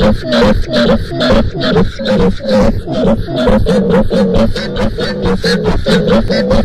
Thank you.